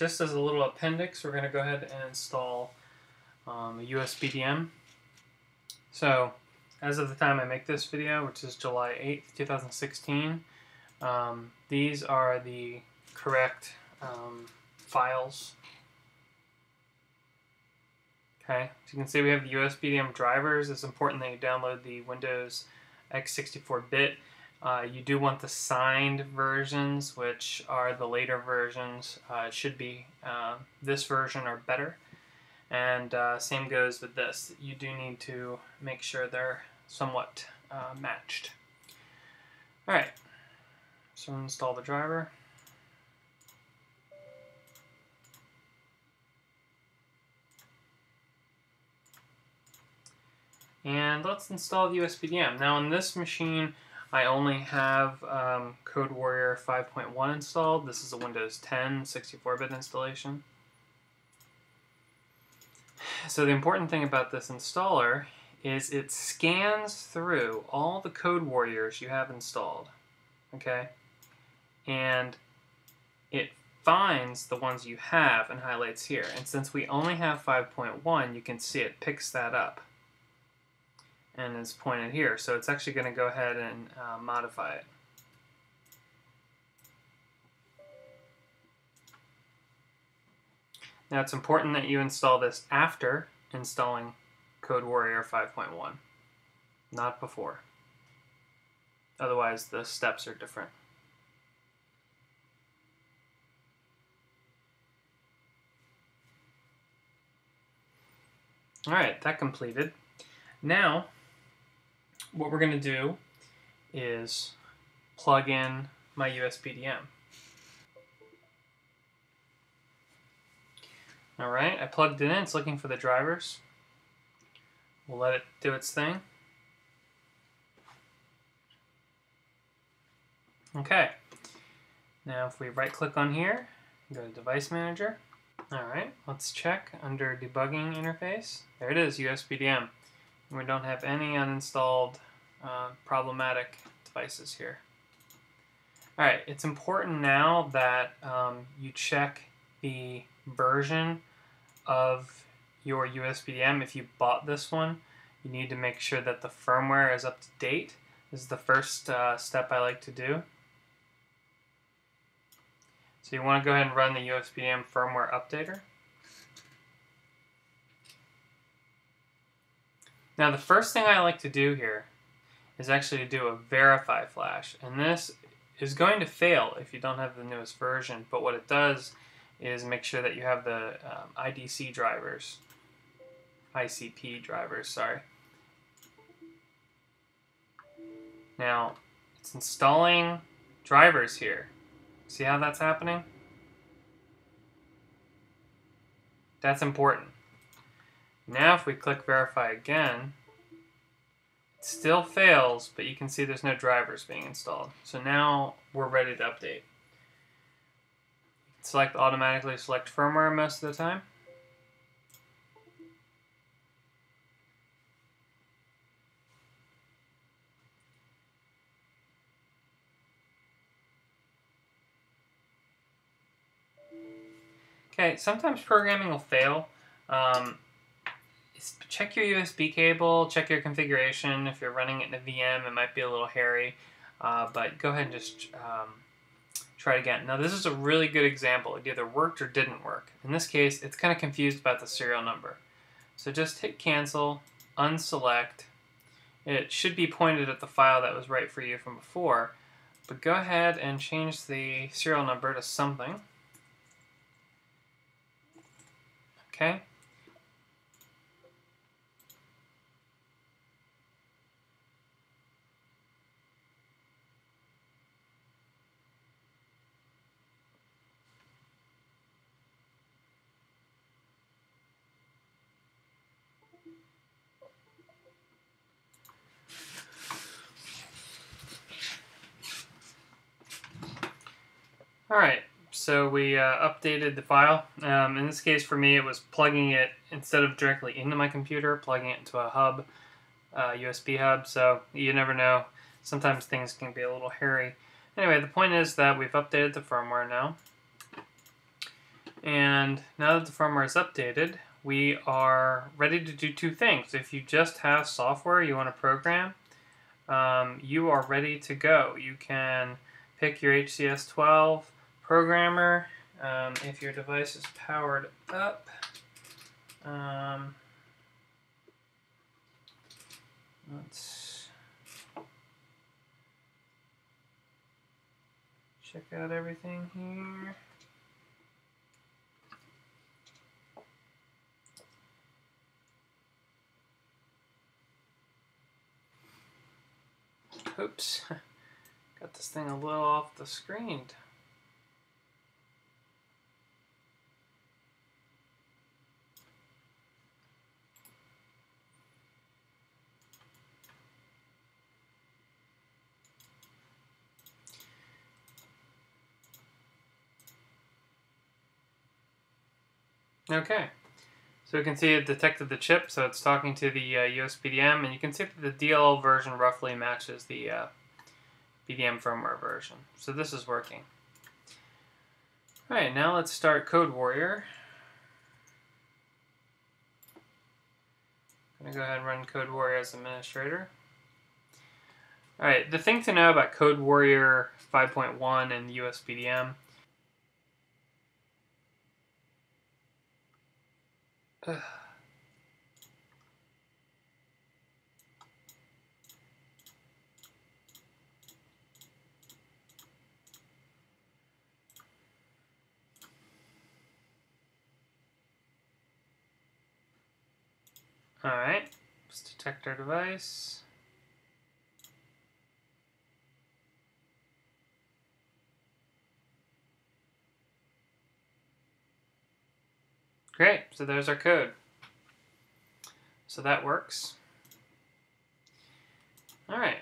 just as a little appendix, we're going to go ahead and install um, a USBDM. So, as of the time I make this video, which is July 8th, 2016, um, these are the correct um, files. Okay, so you can see we have the USBDM drivers. It's important that you download the Windows x64-bit. Uh, you do want the signed versions, which are the later versions. Uh, it should be uh, this version or better. And uh, same goes with this. You do need to make sure they're somewhat uh, matched. Alright, so install the driver. And let's install the USBDM. Now on this machine, I only have um, CodeWarrior 5.1 installed. This is a Windows 10 64-bit installation. So the important thing about this installer is it scans through all the Code Warriors you have installed, okay? And it finds the ones you have and highlights here. And since we only have 5.1, you can see it picks that up and is pointed here. So it's actually going to go ahead and uh, modify it. Now it's important that you install this after installing CodeWarrior 5.1, not before. Otherwise the steps are different. Alright, that completed. Now, what we're going to do is plug in my USBDM. Alright, I plugged it in. It's looking for the drivers. We'll let it do its thing. Okay. Now if we right click on here, go to Device Manager. Alright, let's check under Debugging Interface. There it is, USBDM. We don't have any uninstalled uh, problematic devices here. All right, it's important now that um, you check the version of your USBDM. If you bought this one, you need to make sure that the firmware is up to date. This is the first uh, step I like to do. So you want to go ahead and run the USBDM firmware updater. Now the first thing I like to do here is actually do a verify flash. And this is going to fail if you don't have the newest version, but what it does is make sure that you have the um, IDC drivers, ICP drivers, sorry. Now, it's installing drivers here. See how that's happening? That's important. Now if we click verify again, it still fails, but you can see there's no drivers being installed. So now we're ready to update. Select automatically select firmware most of the time. Okay, sometimes programming will fail. Um, check your USB cable, check your configuration. If you're running it in a VM, it might be a little hairy, uh, but go ahead and just um, try it again. Now this is a really good example. It either worked or didn't work. In this case, it's kind of confused about the serial number. So just hit cancel, unselect. It should be pointed at the file that was right for you from before, but go ahead and change the serial number to something. Okay, Alright, so we uh, updated the file. Um, in this case for me it was plugging it, instead of directly into my computer, plugging it into a hub, uh, USB hub, so you never know. Sometimes things can be a little hairy. Anyway, the point is that we've updated the firmware now. And now that the firmware is updated, we are ready to do two things. If you just have software you want to program, um, you are ready to go. You can pick your HCS12 programmer um, if your device is powered up. Um, let's check out everything here. Oops, got this thing a little off the screen. Okay, so we can see it detected the chip, so it's talking to the uh, USBDM, and you can see that the DLL version roughly matches the uh, BDM firmware version. So this is working. Alright, now let's start Code Warrior. I'm going to go ahead and run Code Warrior as administrator. Alright, the thing to know about Code Warrior 5.1 and USBDM All right, let's detect our device. Great, so there's our code. So that works. All right.